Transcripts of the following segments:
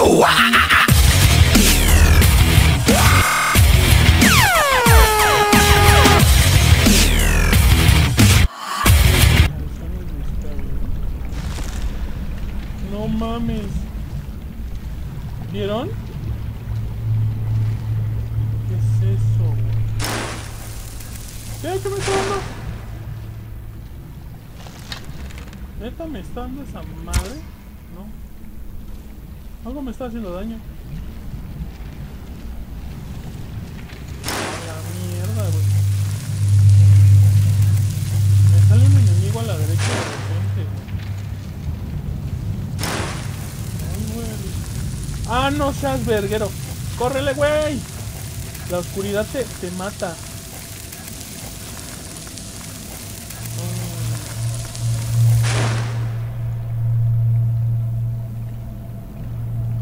No mames. ¿Vieron? ¿Qué es eso? ¿Qué? ¿Qué me está dando? ¿Neta me está dando esa madre? Algo me está haciendo daño. La mierda, güey. Me sale un enemigo a la derecha de repente, güey. Güey. Ah, no seas verguero. ¡Córrele, güey! La oscuridad te, te mata.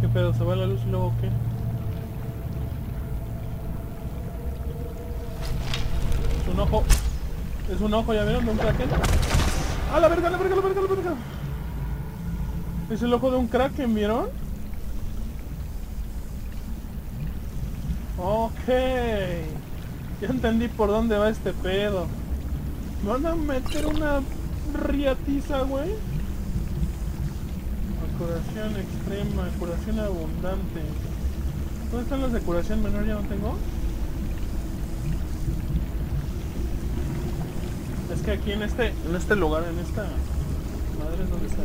¿Qué pedo? ¿Se va la luz y luego qué? Es un ojo. Es un ojo, ¿ya vieron? De un kraken. ¡Ah, la verga, la verga, la verga, la verga! Es el ojo de un kraken, ¿vieron? Ok. Ya entendí por dónde va este pedo. ¿Me van a meter una riatiza, güey? Curación extrema, curación abundante. ¿Dónde están las de curación menor? ¿Ya no tengo? Es que aquí en este, en este lugar, en esta madre es donde se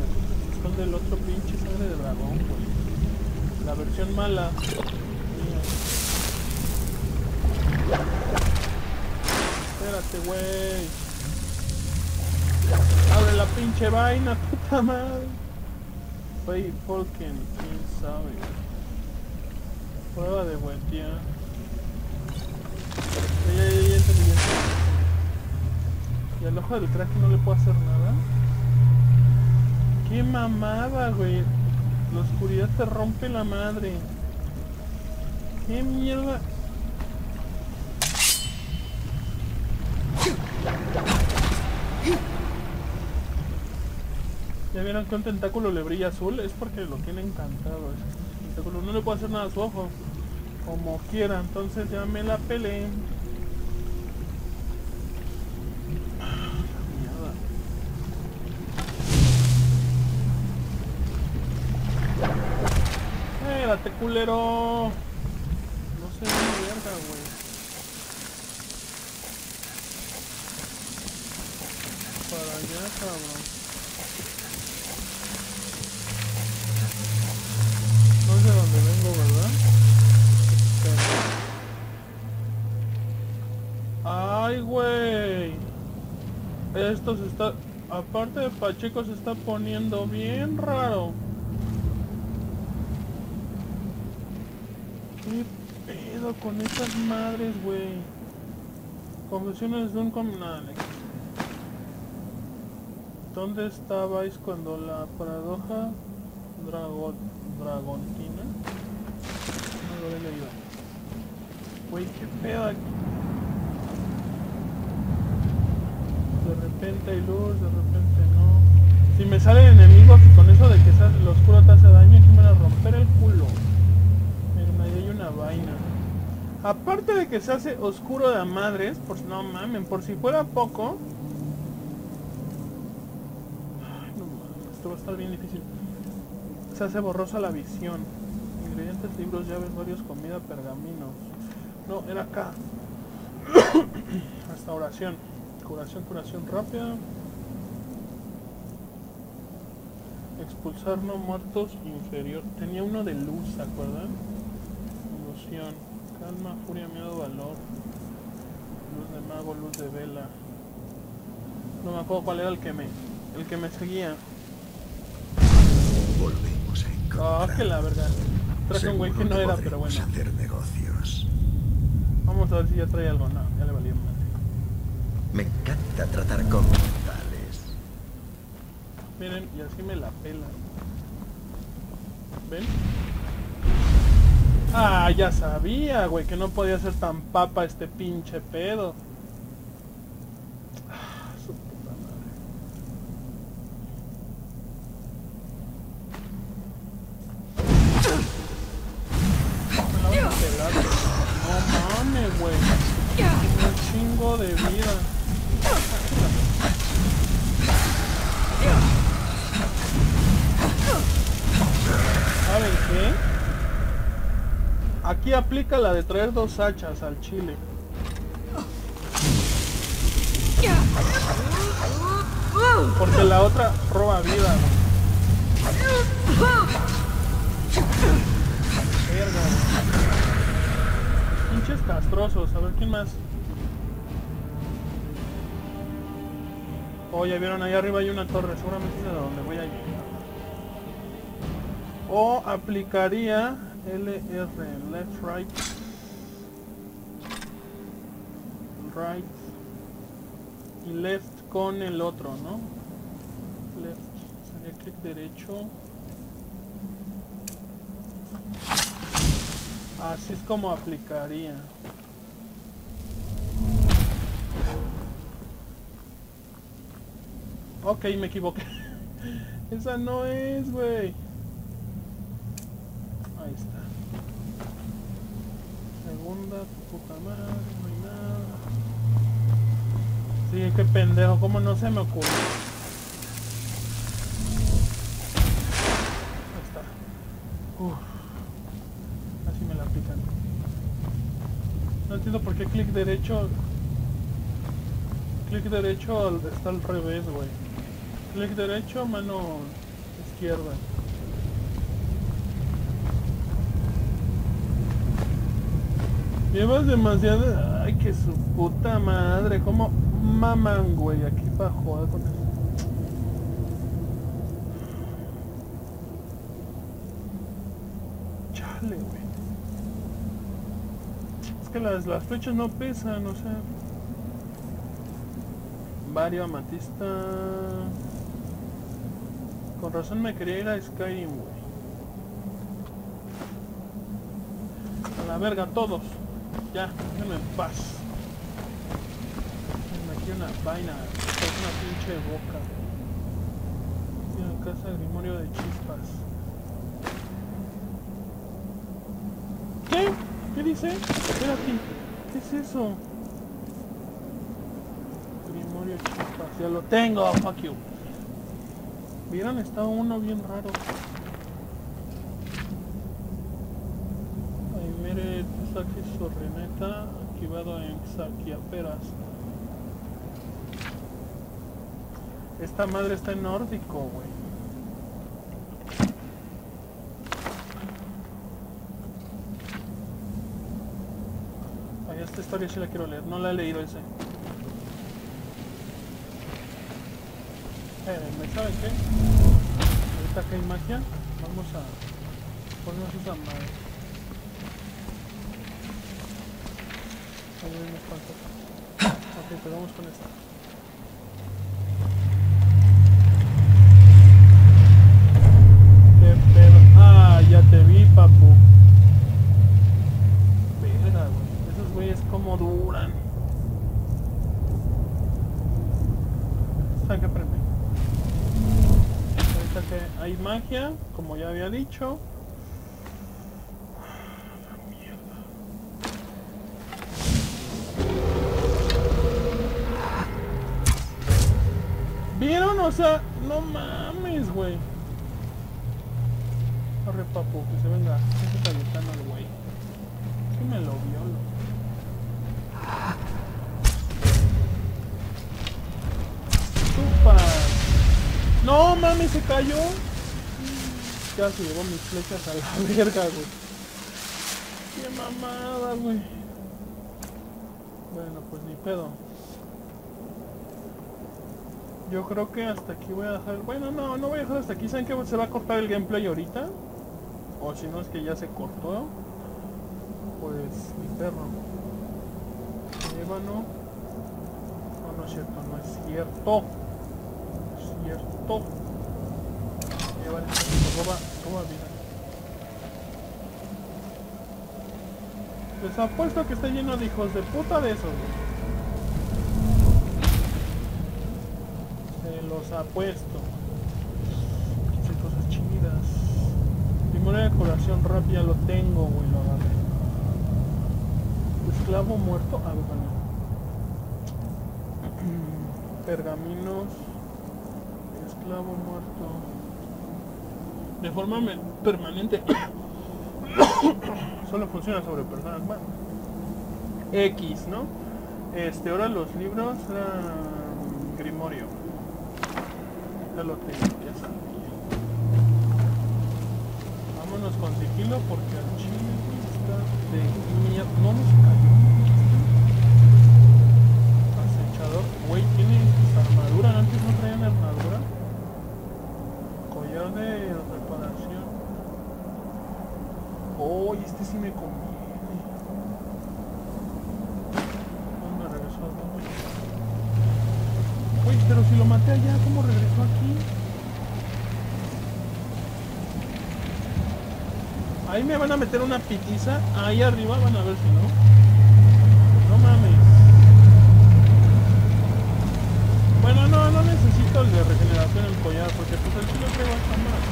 esconde el otro pinche sangre de dragón, güey. La versión mala. Mía. Espérate, güey. Abre la pinche vaina, puta madre. Fey Falken, quién sabe. Prueba de vueltear. Ya. Y al ojo del crack no le puedo hacer nada. Qué mamada, güey. La oscuridad te rompe la madre. Qué mierda. ¿Ya vieron que un tentáculo le brilla azul? Es porque lo tiene encantado ese tentáculo. No le puedo hacer nada a su ojo. Como quiera, entonces ya me la. Mierda. Espérate, culero. No sé verga, güey. Para allá, cabrón. Vengo, ¿verdad? Ay, güey. Esto se está... Aparte de Pacheco se está poniendo bien raro. ¿Qué pedo con estas madres, güey? Confesiones de un comunal. ¿Dónde estabais cuando la paradoja dragon, dragontina? Lo he leído. Güey, qué pedo. De repente hay luz, de repente no. Si me salen enemigos y con eso de que lo oscuro te hace daño, aquí me van a romper el culo. Ahí hay una vaina. Aparte de que se hace oscuro de madres, por si no mamen, por si fuera poco. Esto va a estar bien difícil. Se hace borrosa la visión. Ingredientes, libros, llaves, varios, comida, pergaminos. No, era acá. Restauración. Curación, curación rápida. Expulsar no muertos inferior. Tenía uno de luz, ¿se acuerdan? Ilusión. Calma, furia, miedo, valor. Luz de mago, luz de vela. No me acuerdo cuál era el que me. El que me seguía. Volvemos a Ah, encontrar. que la verdad. Traje un güey que no era, pero bueno. hacer negocios. Vamos a ver si ya trae algo. No, ya le valía madre. Me encanta tratar con mortales. Miren, y así me la pelan. ¿Ven? Ah, ya sabía, güey, que no podía ser tan papa este pinche pedo. Mames, güey. Un chingo de vida. ¿Saben qué? Aquí aplica la de traer dos hachas al chile. Porque la otra roba vida. Verga. Pinches castrosos. A ver quién más. Oh, ya vieron, ahí arriba hay una torre. Seguramente es de donde voy a llegar. O aplicaría LR, left, right. Right. Y left con el otro, ¿no? Left. Sería clic derecho. Así es como aplicaría. Ok, me equivoqué. Esa no es, güey. Ahí está. Segunda, puta madre, no hay nada. Sí, qué pendejo, ¿cómo no se me ocurre? Derecho... Clic derecho está al revés, güey. Clic derecho, mano izquierda. Llevas demasiado... Ay, que su puta madre. ¿Cómo maman, güey? Aquí para joder con eso. Chale, güey. Que las, las flechas no pesan, o sea... Vario Amatista... Con razón me quería ir a Skyrim, güey. A la verga, todos. Ya, déjenme en paz. Aquí una vaina. Es una pinche boca. Tiene casa Grimorio de chispas. ¿Qué? ¿Qué dice? Espérate. ¿Qué es eso? Grimorio. Ya lo tengo, fuck you. Vieron, está uno bien raro. Aimere Tusaki Sorreneta, activado en Xaquiaperas. Esta madre está en nórdico, güey. Ay, esta historia sí la quiero leer, no la he leído ese. Espérenme, ¿saben qué? Ahorita que hay magia, vamos a ponernos esa madre. Ahí hay unos cuantos. Ok, pero vamos con esta. ¿Qué pedo? Ah, ya te vi, papu. Verga, güey. Esos güeyes como duran. ¿Saben qué prende? Ahorita que hay magia, como ya había dicho. ¿Vieron? O sea, no mames, güey. Corre, papu, que se venga. Ese Cayetano, el güey. Sí me lo violo. ¡Chupa! ¡No mames, se cayó! Ya se llevó mis flechas a la verga, güey. ¡Qué mamada, güey! Bueno, pues ni pedo. Yo creo que hasta aquí voy a dejar... Bueno, no, no voy a dejar hasta aquí. ¿Saben que se va a cortar el gameplay ahorita? O si no es que ya se cortó. Pues mi perro. Ébano. No, no es cierto, no es cierto. No es cierto. Les apuesto que está lleno de hijos de puta de esos. Se los apuesto. Qué cosas chidas. De curación rápida lo tengo, güey, lo agarré. Esclavo muerto. A ver, vale. Pergaminos. Esclavo muerto. De forma permanente. Solo funciona sobre personas. Bueno. X, ¿no? Este, ahora los libros eran Grimorio. Ya lo tengo, ya sabía. Vámonos con sigilo porque al chile está de mierda. No nos cayó. Acechador. Güey, tiene armadura. Antes no traían armadura. Collar de reparación. Oh, y este sí me conviene. Me regresó pero si lo maté allá, ¿cómo regresó aquí? Ahí me van a meter una pitiza. Ahí arriba van a ver si no. No mames. Bueno, no, no necesito el de regeneración el collar, porque pues el chile traigo hasta más.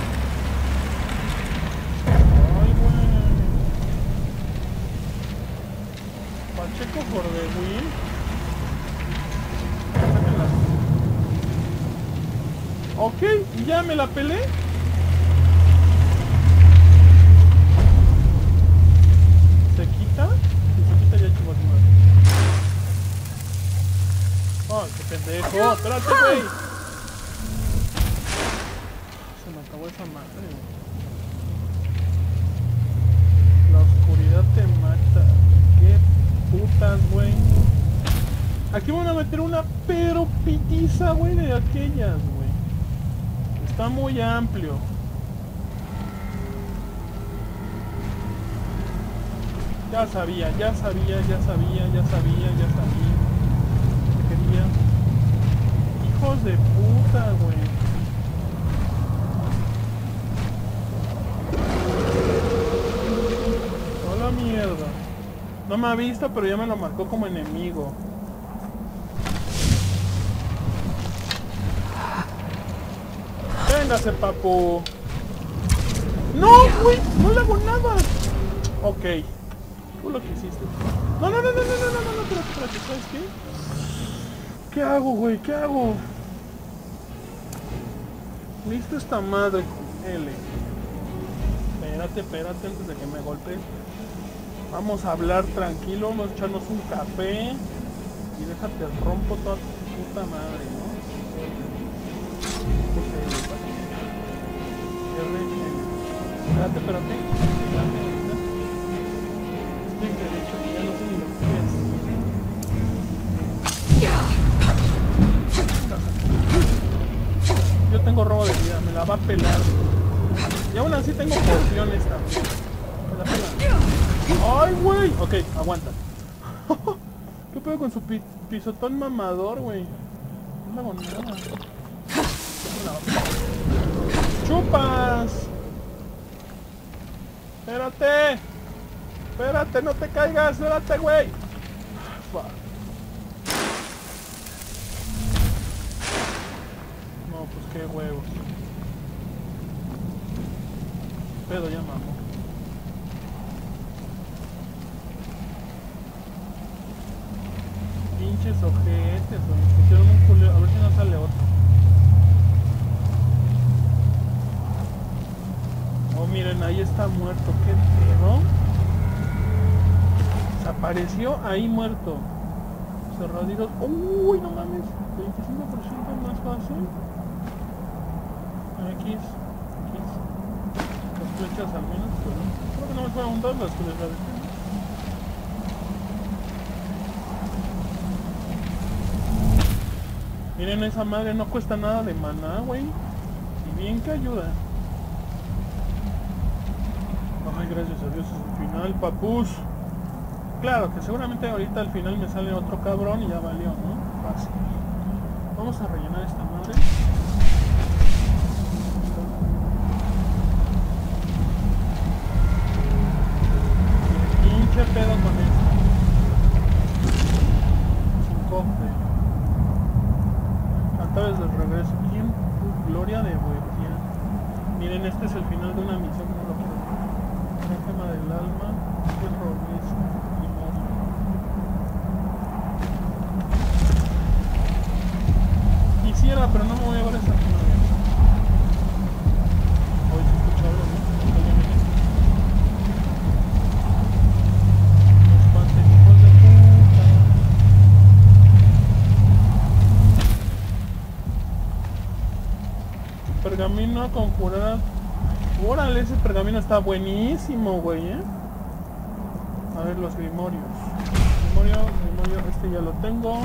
Ay, güey. Pacheco. Sáquenla. Ok, ya me la pelé. ¿Se quita? Si se quita ya chicos ¡Oh, qué pendejo! ¡Espérate, güey! Se me acabó esa madre. La oscuridad te mata. ¡Qué putas, güey! Aquí van a meter una pero pitiza, güey, de aquellas, güey. Está muy amplio. Ya sabía, ya sabía, ya sabía, ya sabía, ya sabía. Que quería. Hijos de puta, güey. No me ha visto, pero ya me lo marcó como enemigo. Véngase, papu. ¡No, güey! ¡No le hago nada! Ok. Tú lo que hiciste. No, no, no, no, no, no, no, no, espérate, espérate, ¿sabes qué? ¿Qué hago, güey? ¿Qué hago? Listo esta madre. L. Espérate, espérate antes de que me golpee. Vamos a hablar tranquilo, vamos a echarnos un café. Y déjate rompo toda tu puta madre, ¿no? Espérate, espérate. Ya. Yo tengo robo de vida, me la va a pelar. Y aún así tengo pociones también. Me la. ¡Ay, güey! Ok, aguanta. ¿Qué pedo con su pi- pisotón mamador, güey? No hago nada. ¡Chupas! Espérate. Espérate, no te caigas. Espérate, güey. No, pues qué huevos. Pedo ya mamó. Pinches ojetes, güey. Pusieron un culero. A ver si no sale otro. Oh, miren, ahí está muerto. ¿Qué pedo? Desapareció ahí muerto. Cerraditos. Uy, no mames. 25% más fácil. X. X. Las flechas al menos, pero creo que no me fueron dos las que les. Miren esa madre, no cuesta nada de maná, güey. Y bien que ayuda. Ay, gracias a Dios es el final, papus. Claro, que seguramente ahorita al final me sale otro cabrón y ya valió, ¿no? Fácil. Vamos a rellenar esta madre. Pinche pedo con esto. Sin cofre. Cantares del regreso. ¿Quién? Gloria de Boetia. Miren, este es el final de una misión que no lo quiero. La gema del alma. Terrorista. Limón. Conjurar. Órale, ese pergamino está buenísimo, güey, ¿eh? A ver, los grimorios. Grimorio, este ya lo tengo.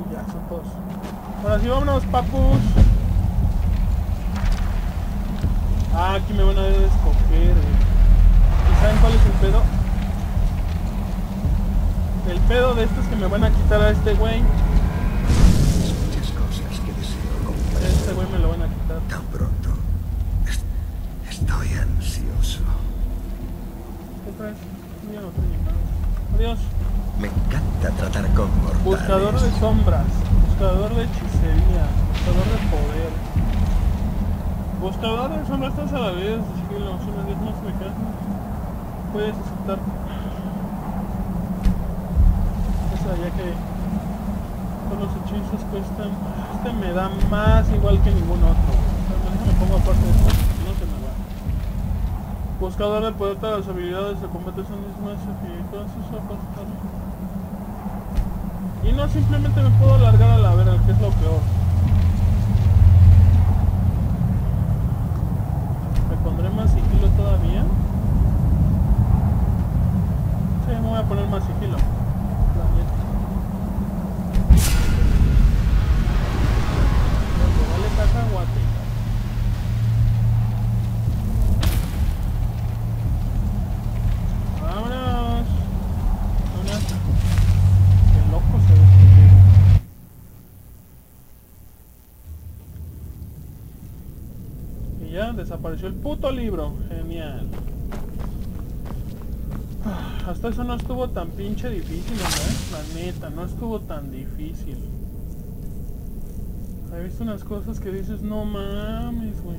Y ya, son todos. Ahora sí, vámonos, papus. Ah, aquí me van a escoger. ¿Y saben cuál es el pedo? El pedo de esto es que me van a quitar a este güey. Comprender güey me lo van a quitar. tan pronto. Es- Estoy ansioso. ¿Qué traes? Ya no nada. Adiós. Me encanta tratar con mortales. Buscador de sombras. Buscador de hechicería. Buscador de poder. Buscador de sombras estás a la vez. Sigilo. Son las 10 más mecanismos. Puedes aceptar. Esa ya que todos los hechizos cuestan. Este me da más igual que ningún otro. Déjame pongo aparte de esto. No se me va. Buscador de poder todas las habilidades de combate son mismas ojos Y no simplemente me puedo largar a la verga, que es lo peor. ¿Me pondré más sigilo todavía? Sí, me voy a poner más sigilo. Desapareció el puto libro. Genial. Ah, Hasta eso no estuvo tan pinche difícil, ¿no? La neta, no estuvo tan difícil. He visto unas cosas que dices, no mames, güey.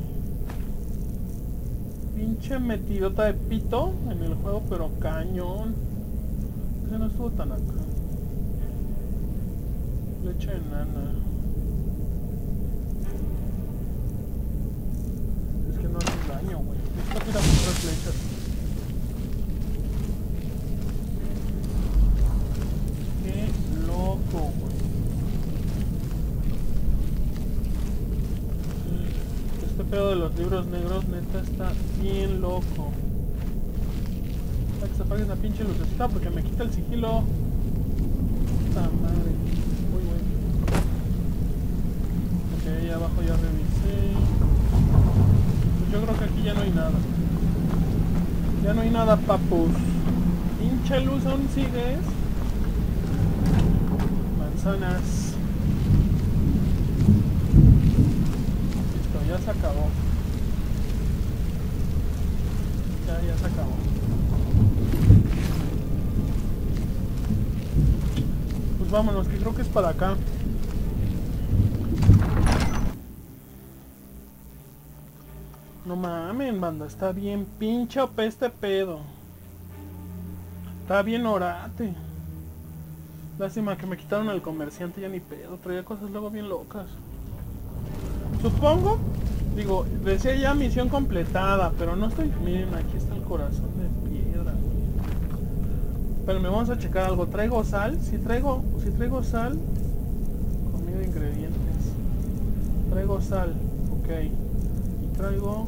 Pinche metidota de pito en el juego, pero cañón. Ese no estuvo tan acá. Leche de nana. Daño, güey. Necesito que ir a comprar flechas. Qué loco, güey. Este pedo de los libros negros neta está bien loco. Para que se apague esa pinche lucecita porque me quita el sigilo. Puta madre. Uy, güey. Ok, ahí abajo ya revisé. Aquí ya no hay nada. Ya no hay nada, papus. Pinche luz aún sigues. Manzanas. Listo, ya se acabó. Ya, ya se acabó. Pues vámonos, que creo que es para acá. No mamen, banda, está bien pinche OP este pedo. Está bien orate. Lástima que me quitaron al comerciante, ya ni pedo. Traía cosas luego bien locas. Supongo, digo, decía ya misión completada, pero no estoy... Miren, aquí está el corazón de piedra. Pero me vamos a checar algo. ¿Traigo sal? Si traigo, si traigo sal... Comida ingredientes. Traigo sal, ok. Y traigo...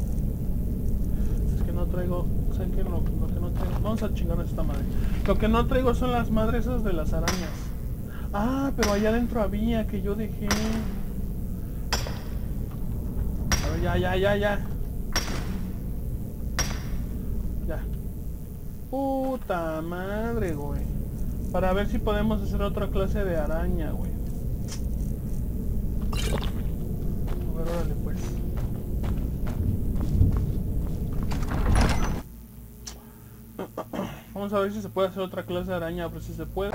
No traigo... ¿Saben qué? Lo, lo que no traigo... Vamos a chingar esta madre. Lo que no traigo son las madres esas de las arañas. Ah, pero allá adentro había que yo dejé... Ya, ya, ya, ya. Ya. Puta madre, güey. Para ver si podemos hacer otra clase de araña, güey. A ver, pues. Vamos a ver si se puede hacer otra clase de araña, a ver si se puede.